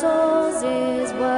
souls is what